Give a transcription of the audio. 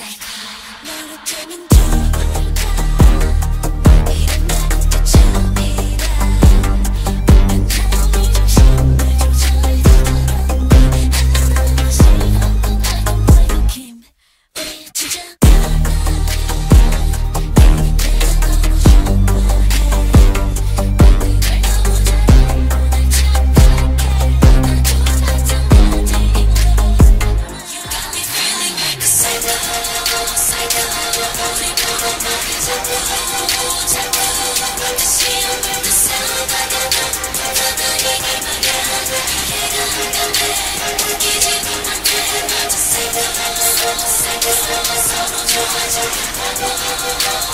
psycho. Summer, summer, summer, summer, summer, summer,